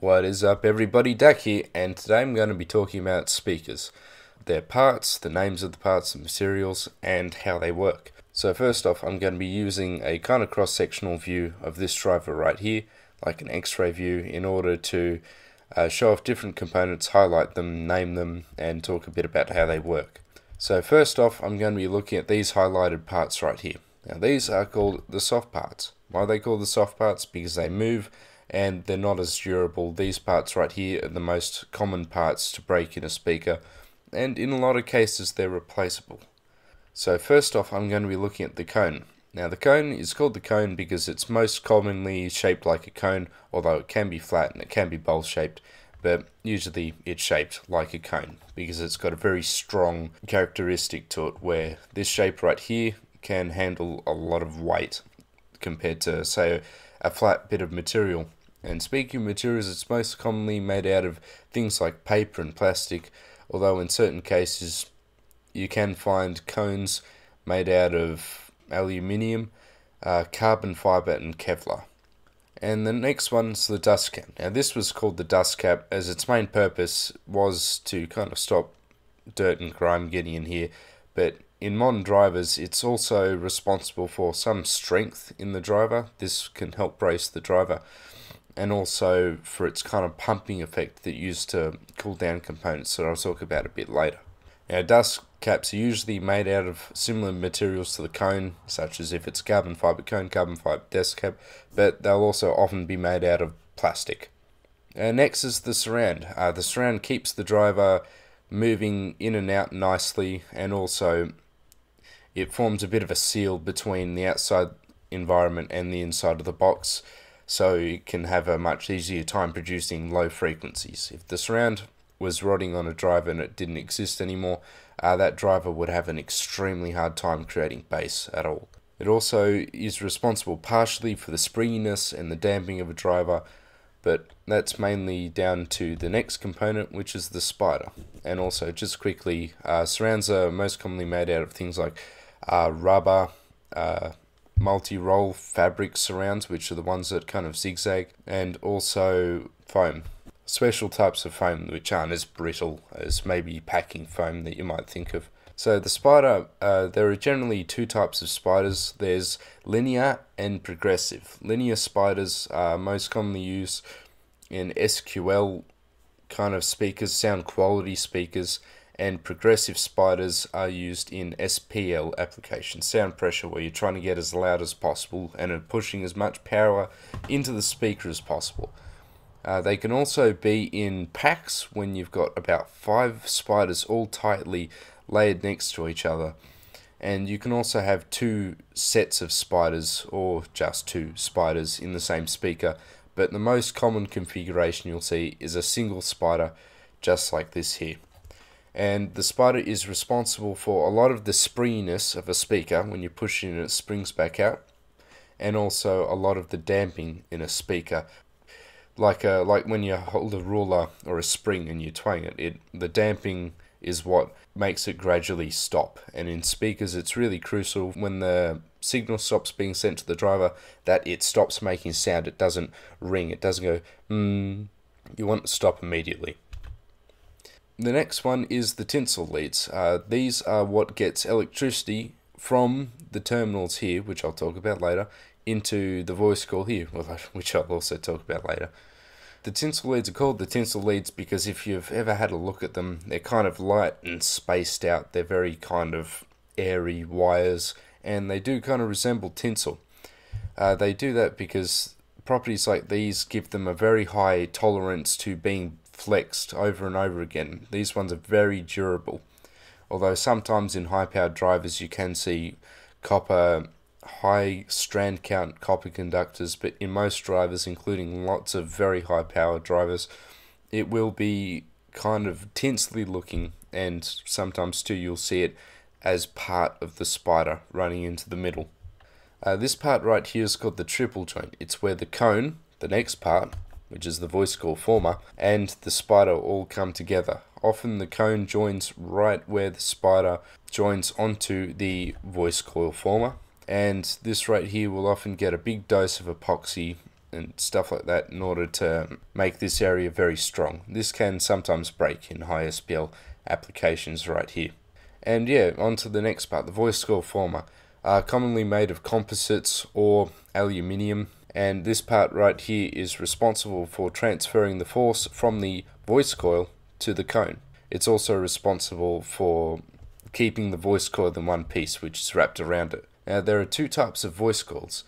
What is up, everybody? Dak here, and today I'm going to be talking about speakers, their parts, the names of the parts, the materials, and how they work. So, first off, I'm going to be using a kind of cross sectional view of this driver right here, like an x ray view, in order to uh, show off different components, highlight them, name them, and talk a bit about how they work. So, first off, I'm going to be looking at these highlighted parts right here. Now, these are called the soft parts. Why are they called the soft parts? Because they move and they're not as durable. These parts right here are the most common parts to break in a speaker, and in a lot of cases, they're replaceable. So, first off, I'm going to be looking at the cone. Now, the cone is called the cone because it's most commonly shaped like a cone, although it can be flat and it can be bowl shaped, but usually it's shaped like a cone because it's got a very strong characteristic to it where this shape right here can handle a lot of weight compared to, say, a flat bit of material. And speaking of materials, it's most commonly made out of things like paper and plastic, although in certain cases you can find cones made out of aluminium, uh, carbon fiber, and Kevlar. And the next one's the dust cap. Now, this was called the dust cap as its main purpose was to kind of stop dirt and grime getting in here, but in modern drivers, it's also responsible for some strength in the driver. This can help brace the driver, and also for its kind of pumping effect that used to cool down components that I'll talk about a bit later. Now, dust caps are usually made out of similar materials to the cone, such as if it's carbon fiber cone, carbon fiber dust cap, but they'll also often be made out of plastic. Uh, next is the surround. Uh, the surround keeps the driver moving in and out nicely and also it forms a bit of a seal between the outside environment and the inside of the box, so you can have a much easier time producing low frequencies. If the surround was rotting on a driver and it didn't exist anymore, uh, that driver would have an extremely hard time creating bass at all. It also is responsible partially for the springiness and the damping of a driver, but that's mainly down to the next component, which is the spider. And also, just quickly, uh, surrounds are most commonly made out of things like uh, rubber, uh, multi-roll fabric surrounds, which are the ones that kind of zigzag, and also foam. Special types of foam which aren't as brittle as maybe packing foam that you might think of. So the spider, uh, there are generally two types of spiders. There's linear and progressive. Linear spiders are most commonly used in SQL kind of speakers, sound quality speakers, and progressive spiders are used in SPL applications, sound pressure, where you're trying to get as loud as possible and are pushing as much power into the speaker as possible. Uh, they can also be in packs when you've got about five spiders all tightly layered next to each other. And you can also have two sets of spiders or just two spiders in the same speaker. But the most common configuration you'll see is a single spider just like this here and the spider is responsible for a lot of the springiness of a speaker when you push it and it springs back out. And also a lot of the damping in a speaker. Like a, like when you hold a ruler or a spring and you twang it it the damping is what makes it gradually stop. And in speakers it's really crucial when the signal stops being sent to the driver that it stops making sound. It doesn't ring. It doesn't go hmm you want it to stop immediately the next one is the tinsel leads. Uh, these are what gets electricity from the terminals here, which I'll talk about later, into the voice coil here, which I'll also talk about later. The tinsel leads are called the tinsel leads because if you've ever had a look at them, they're kind of light and spaced out. They're very kind of airy wires, and they do kind of resemble tinsel. Uh, they do that because properties like these give them a very high tolerance to being flexed over and over again. These ones are very durable. Although sometimes in high powered drivers you can see copper high strand count copper conductors, but in most drivers, including lots of very high powered drivers, it will be kind of tensely looking, and sometimes too you'll see it as part of the spider running into the middle. Uh, this part right here is called the triple joint. It's where the cone, the next part, which is the voice coil former, and the spider all come together. Often the cone joins right where the spider joins onto the voice coil former, and this right here will often get a big dose of epoxy and stuff like that in order to make this area very strong. This can sometimes break in high SPL applications right here. And yeah, on to the next part, the voice coil former are commonly made of composites or aluminium and this part right here is responsible for transferring the force from the voice coil to the cone. It's also responsible for keeping the voice coil in one piece which is wrapped around it. Now there are two types of voice coils.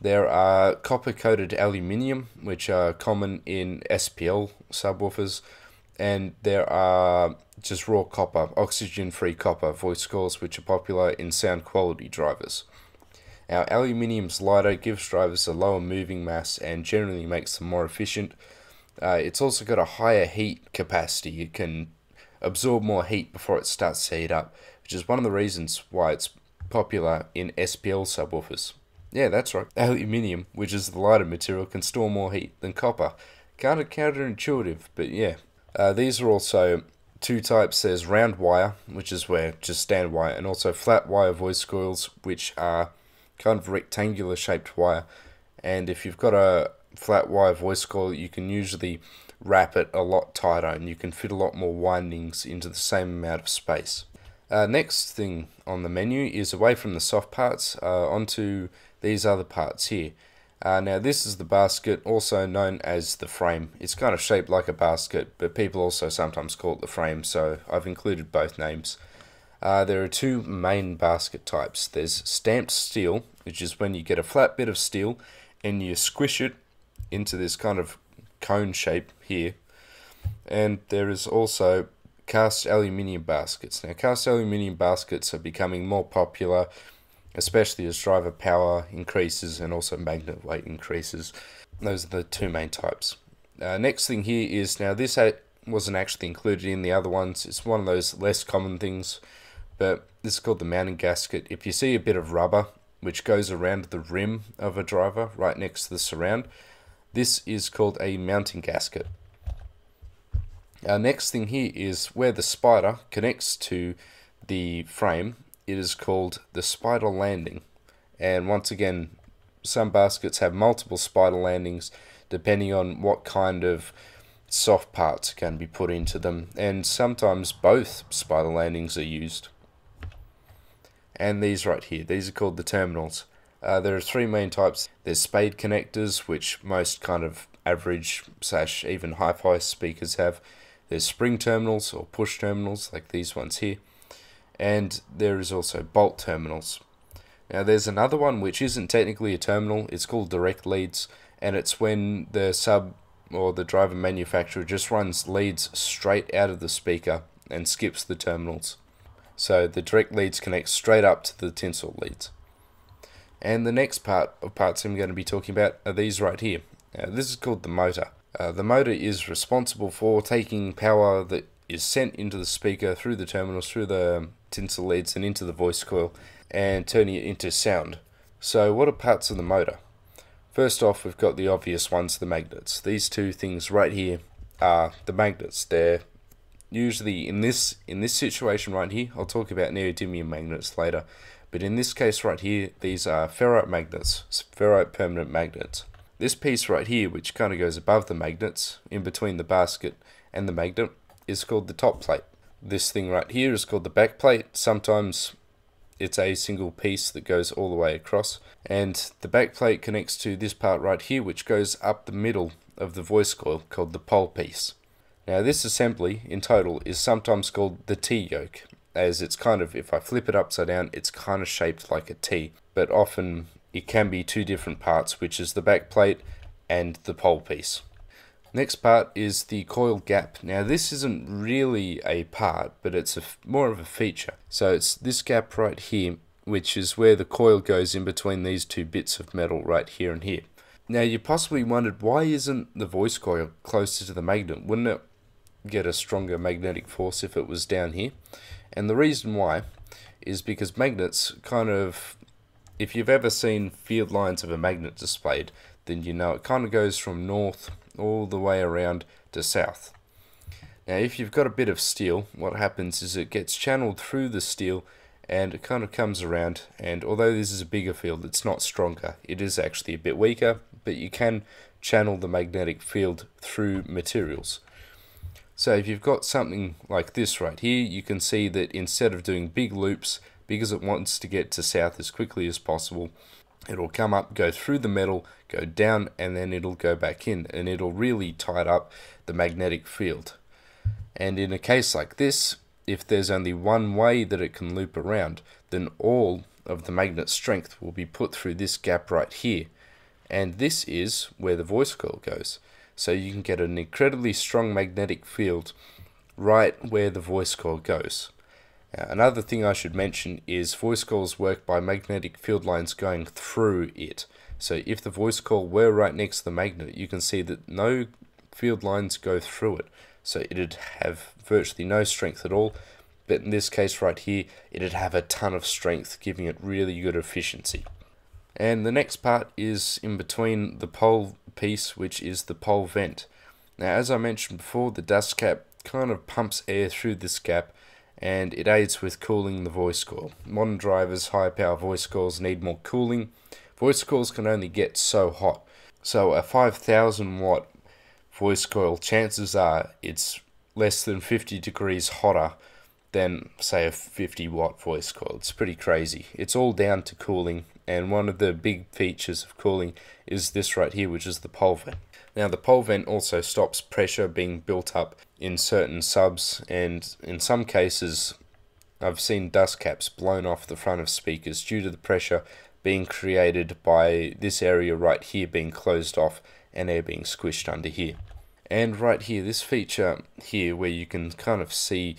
There are copper coated aluminium which are common in SPL subwoofers and there are just raw copper, oxygen free copper voice coils which are popular in sound quality drivers. Our aluminium's lighter, gives drivers a lower moving mass, and generally makes them more efficient. Uh, it's also got a higher heat capacity. It can absorb more heat before it starts to heat up, which is one of the reasons why it's popular in SPL subwoofers. Yeah, that's right. Aluminium, which is the lighter material, can store more heat than copper. Kind of counterintuitive, but yeah. Uh, these are also two types. There's round wire, which is where just stand wire, and also flat wire voice coils, which are kind of rectangular shaped wire. And if you've got a flat wire voice coil, you can usually wrap it a lot tighter and you can fit a lot more windings into the same amount of space. Uh, next thing on the menu is away from the soft parts uh, onto these other parts here. Uh, now this is the basket, also known as the frame. It's kind of shaped like a basket, but people also sometimes call it the frame, so I've included both names. Uh, there are two main basket types. There's stamped steel, which is when you get a flat bit of steel and you squish it into this kind of cone shape here. And there is also cast aluminium baskets. Now, cast aluminium baskets are becoming more popular, especially as driver power increases and also magnet weight increases. Those are the two main types. Uh, next thing here is now this wasn't actually included in the other ones. It's one of those less common things but this is called the mounting gasket. If you see a bit of rubber which goes around the rim of a driver right next to the surround, this is called a mounting gasket. Our next thing here is where the spider connects to the frame. It is called the spider landing. And once again, some baskets have multiple spider landings depending on what kind of soft parts can be put into them. And sometimes both spider landings are used and these right here. These are called the terminals. Uh, there are three main types. There's spade connectors, which most kind of average slash even hi-fi speakers have. There's spring terminals or push terminals, like these ones here. And there is also bolt terminals. Now there's another one which isn't technically a terminal. It's called direct leads, and it's when the sub or the driver manufacturer just runs leads straight out of the speaker and skips the terminals. So the direct leads connect straight up to the tinsel leads. And the next part of parts I'm going to be talking about are these right here. Uh, this is called the motor. Uh, the motor is responsible for taking power that is sent into the speaker through the terminals, through the tinsel leads and into the voice coil and turning it into sound. So what are parts of the motor? First off, we've got the obvious ones, the magnets. These two things right here are the magnets. They're usually in this in this situation right here, I'll talk about neodymium magnets later, but in this case right here, these are ferrite magnets, ferrite permanent magnets. This piece right here, which kind of goes above the magnets, in between the basket and the magnet, is called the top plate. This thing right here is called the back plate. Sometimes it's a single piece that goes all the way across. And the back plate connects to this part right here, which goes up the middle of the voice coil, called the pole piece. Now this assembly in total is sometimes called the T-yoke as it's kind of, if I flip it upside down, it's kind of shaped like a T, but often it can be two different parts, which is the back plate and the pole piece. Next part is the coil gap. Now this isn't really a part, but it's a, more of a feature. So it's this gap right here, which is where the coil goes in between these two bits of metal right here and here. Now you possibly wondered why isn't the voice coil closer to the magnet? Wouldn't it get a stronger magnetic force if it was down here. And the reason why is because magnets kind of, if you've ever seen field lines of a magnet displayed, then you know it kind of goes from north all the way around to south. Now if you've got a bit of steel, what happens is it gets channeled through the steel and it kind of comes around and although this is a bigger field it's not stronger it is actually a bit weaker but you can channel the magnetic field through materials. So if you've got something like this right here, you can see that instead of doing big loops, because it wants to get to south as quickly as possible, it'll come up, go through the metal, go down, and then it'll go back in, and it'll really tight up the magnetic field. And in a case like this, if there's only one way that it can loop around, then all of the magnet strength will be put through this gap right here. And this is where the voice coil goes. So you can get an incredibly strong magnetic field right where the voice coil goes. Now, another thing I should mention is voice coils work by magnetic field lines going through it. So if the voice coil were right next to the magnet, you can see that no field lines go through it. So it'd have virtually no strength at all, but in this case right here, it'd have a ton of strength, giving it really good efficiency. And the next part is in between the pole piece, which is the pole vent. Now, as I mentioned before, the dust cap kind of pumps air through this gap and it aids with cooling the voice coil. Modern drivers, high power voice coils need more cooling. Voice coils can only get so hot. So a 5000 watt voice coil, chances are it's less than 50 degrees hotter than, say, a 50 watt voice coil. It's pretty crazy. It's all down to cooling, and one of the big features of cooling is this right here, which is the pole vent. Now, the pole vent also stops pressure being built up in certain subs, and in some cases, I've seen dust caps blown off the front of speakers due to the pressure being created by this area right here being closed off and air being squished under here. And right here, this feature here where you can kind of see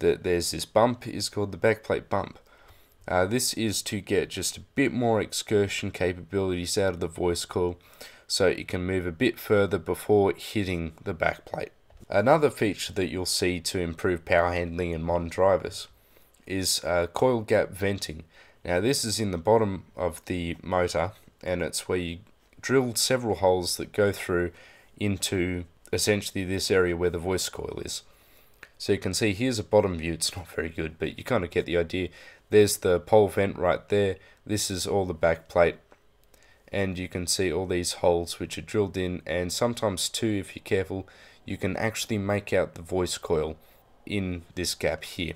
that there's this bump is called the backplate bump. Uh, this is to get just a bit more excursion capabilities out of the voice coil so it can move a bit further before hitting the backplate. Another feature that you'll see to improve power handling in modern drivers is uh, coil gap venting. Now this is in the bottom of the motor and it's where you drill several holes that go through into essentially this area where the voice coil is. So you can see here's a bottom view, it's not very good, but you kind of get the idea. There's the pole vent right there, this is all the back plate, and you can see all these holes which are drilled in, and sometimes too, if you're careful, you can actually make out the voice coil in this gap here.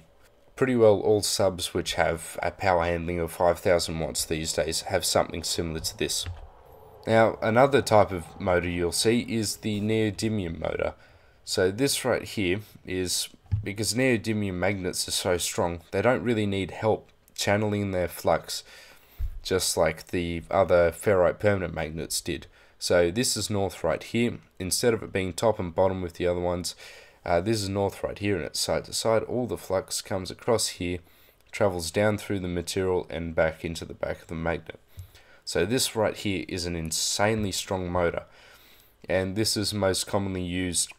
Pretty well all subs which have a power handling of 5000 watts these days have something similar to this. Now, another type of motor you'll see is the neodymium motor. So this right here is because neodymium magnets are so strong, they don't really need help channeling their flux just like the other ferrite permanent magnets did. So this is north right here. Instead of it being top and bottom with the other ones, uh, this is north right here and it's side to side. All the flux comes across here, travels down through the material and back into the back of the magnet. So this right here is an insanely strong motor and this is most commonly used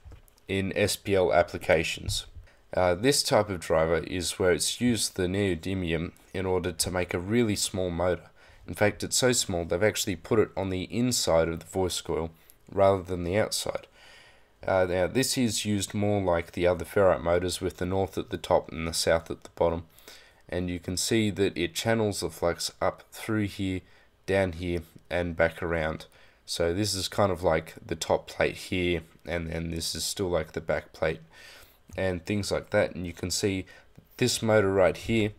in SPL applications. Uh, this type of driver is where it's used the neodymium in order to make a really small motor. In fact, it's so small they've actually put it on the inside of the voice coil rather than the outside. Uh, now, this is used more like the other ferrite motors with the north at the top and the south at the bottom. And you can see that it channels the flux up through here down here and back around. So this is kind of like the top plate here and then this is still like the back plate and things like that. And you can see this motor right here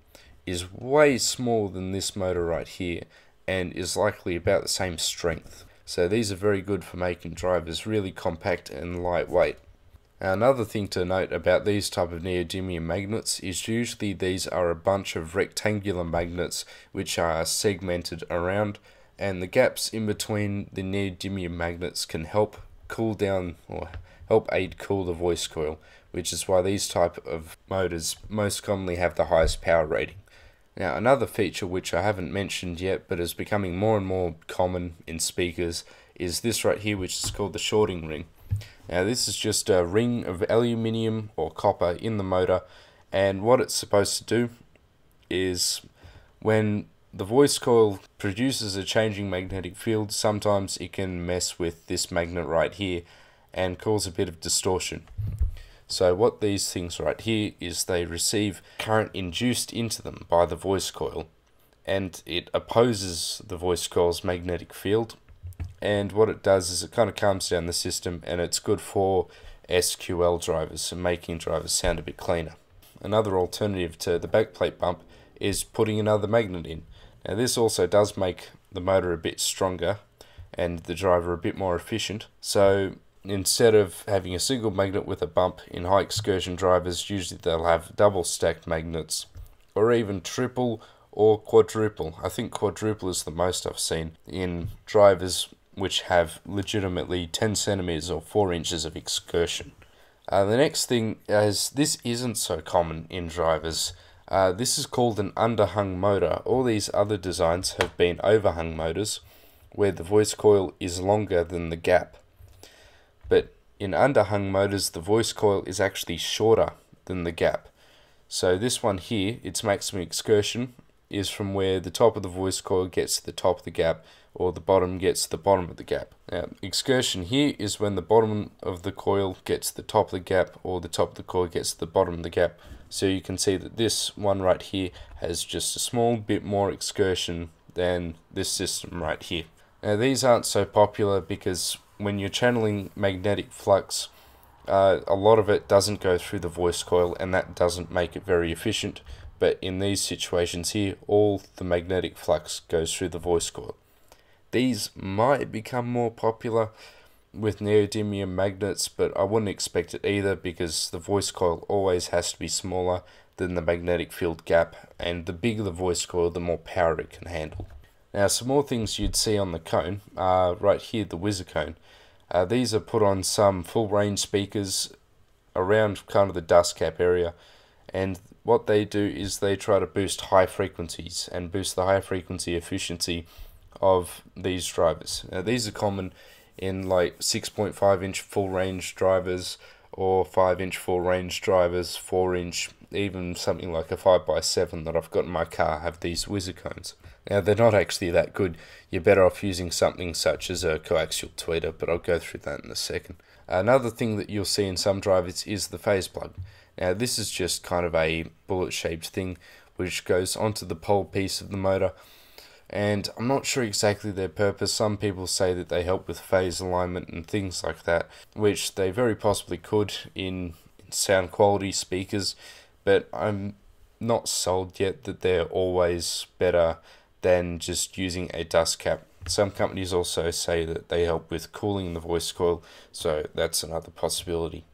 is way smaller than this motor right here and is likely about the same strength. So these are very good for making drivers really compact and lightweight. Now another thing to note about these type of neodymium magnets is usually these are a bunch of rectangular magnets which are segmented around and the gaps in between the neodymium magnets can help cool down or help aid cool the voice coil which is why these type of motors most commonly have the highest power rating. Now another feature which I haven't mentioned yet but is becoming more and more common in speakers is this right here which is called the shorting ring. Now this is just a ring of aluminium or copper in the motor and what it's supposed to do is when the voice coil produces a changing magnetic field sometimes it can mess with this magnet right here and cause a bit of distortion. So what these things right here is they receive current induced into them by the voice coil and it opposes the voice coil's magnetic field and what it does is it kind of calms down the system and it's good for SQL drivers and making drivers sound a bit cleaner. Another alternative to the backplate bump is putting another magnet in. Now this also does make the motor a bit stronger and the driver a bit more efficient. So instead of having a single magnet with a bump in high excursion drivers, usually they'll have double stacked magnets or even triple or quadruple. I think quadruple is the most I've seen in drivers which have legitimately 10 centimeters or 4 inches of excursion. Uh, the next thing is this isn't so common in drivers. Uh, this is called an underhung motor. All these other designs have been overhung motors where the voice coil is longer than the gap. But in underhung motors, the voice coil is actually shorter than the gap. So this one here, its maximum excursion is from where the top of the voice coil gets to the top of the gap or the bottom gets to the bottom of the gap. Now, excursion here is when the bottom of the coil gets to the top of the gap or the top of the coil gets to the bottom of the gap. So you can see that this one right here has just a small bit more excursion than this system right here. Now these aren't so popular because when you're channeling magnetic flux, uh, a lot of it doesn't go through the voice coil and that doesn't make it very efficient. But in these situations here, all the magnetic flux goes through the voice coil. These might become more popular with neodymium magnets, but I wouldn't expect it either because the voice coil always has to be smaller than the magnetic field gap, and the bigger the voice coil, the more power it can handle. Now, some more things you'd see on the cone are right here, the whizzer cone. Uh, these are put on some full range speakers around kind of the dust cap area, and what they do is they try to boost high frequencies and boost the high frequency efficiency of these drivers. Now, these are common in like 6.5 inch full range drivers or 5 inch full range drivers, 4 inch, even something like a 5x7 that I've got in my car have these whizzer cones. Now, they're not actually that good. You're better off using something such as a coaxial tweeter, but I'll go through that in a second. Another thing that you'll see in some drivers is the phase plug. Now, this is just kind of a bullet shaped thing which goes onto the pole piece of the motor. And I'm not sure exactly their purpose. Some people say that they help with phase alignment and things like that, which they very possibly could in sound quality speakers, but I'm not sold yet that they're always better than just using a dust cap. Some companies also say that they help with cooling the voice coil, so that's another possibility.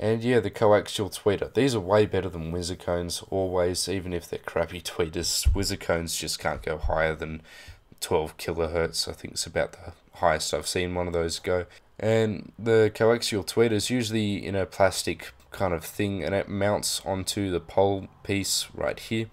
And yeah, the coaxial tweeter. These are way better than whizzer cones, always, even if they're crappy tweeters. whizzer cones just can't go higher than 12 kilohertz. I think it's about the highest I've seen one of those go. And the coaxial tweeter is usually in a plastic kind of thing and it mounts onto the pole piece right here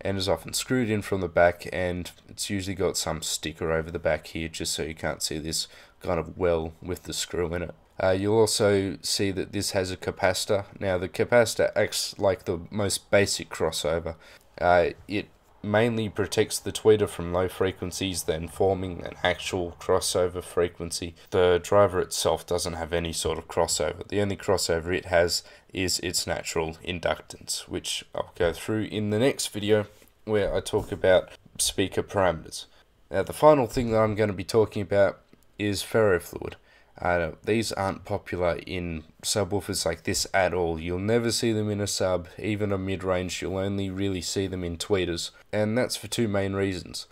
and is often screwed in from the back and it's usually got some sticker over the back here just so you can't see this kind of well with the screw in it. Uh, you'll also see that this has a capacitor. Now the capacitor acts like the most basic crossover. Uh, it mainly protects the tweeter from low frequencies then forming an actual crossover frequency. The driver itself doesn't have any sort of crossover. The only crossover it has is its natural inductance, which I'll go through in the next video where I talk about speaker parameters. Now the final thing that I'm going to be talking about is ferrofluid. Uh, these aren't popular in subwoofers like this at all. You'll never see them in a sub, even a mid range, you'll only really see them in tweeters. And that's for two main reasons.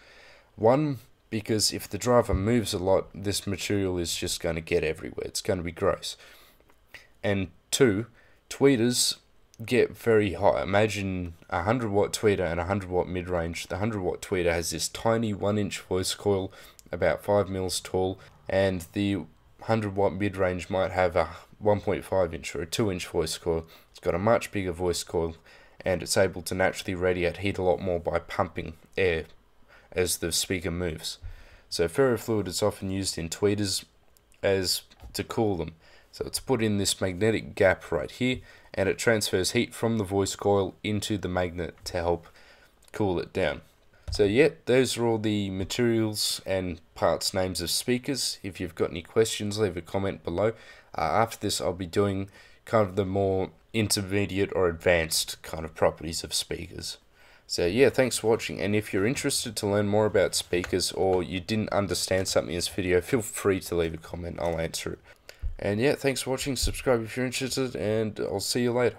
One, because if the driver moves a lot, this material is just going to get everywhere. It's going to be gross. And two, tweeters get very hot. Imagine a 100 watt tweeter and a 100 watt mid range. The 100 watt tweeter has this tiny 1 inch voice coil, about 5 mils tall, and the 100 watt mid range might have a 1.5 inch or a 2 inch voice coil. It's got a much bigger voice coil and it's able to naturally radiate heat a lot more by pumping air as the speaker moves. So ferrofluid is often used in tweeters as to cool them. So it's put in this magnetic gap right here and it transfers heat from the voice coil into the magnet to help cool it down. So yeah, those are all the materials and parts names of speakers. If you've got any questions, leave a comment below. Uh, after this, I'll be doing kind of the more intermediate or advanced kind of properties of speakers. So yeah, thanks for watching, and if you're interested to learn more about speakers or you didn't understand something in this video, feel free to leave a comment, I'll answer it. And yeah, thanks for watching, subscribe if you're interested, and I'll see you later.